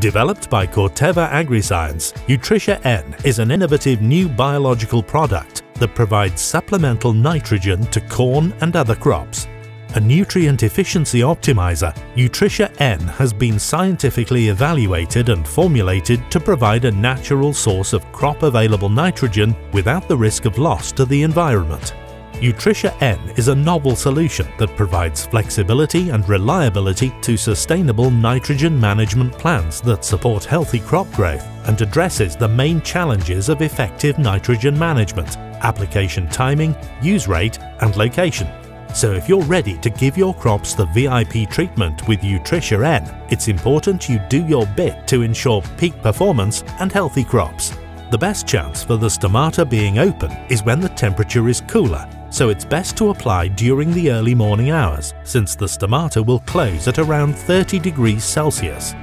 Developed by Corteva Agriscience, Utrisha N is an innovative new biological product that provides supplemental nitrogen to corn and other crops. A nutrient efficiency optimizer, Utrisha N has been scientifically evaluated and formulated to provide a natural source of crop available nitrogen without the risk of loss to the environment. Utrisha N is a novel solution that provides flexibility and reliability to sustainable nitrogen management plans that support healthy crop growth and addresses the main challenges of effective nitrogen management, application timing, use rate and location. So if you're ready to give your crops the VIP treatment with Utrisha N, it's important you do your bit to ensure peak performance and healthy crops. The best chance for the stomata being open is when the temperature is cooler so it's best to apply during the early morning hours since the stomata will close at around 30 degrees Celsius.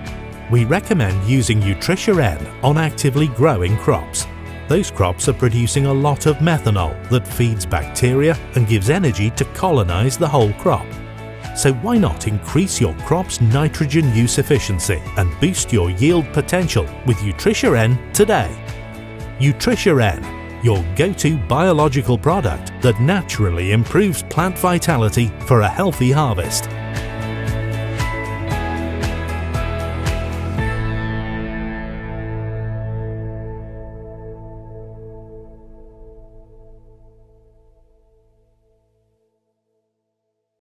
We recommend using Utrisha N on actively growing crops. Those crops are producing a lot of methanol that feeds bacteria and gives energy to colonize the whole crop. So why not increase your crop's nitrogen use efficiency and boost your yield potential with Utrisha N today? Utrisha N your go-to biological product that naturally improves plant vitality for a healthy harvest.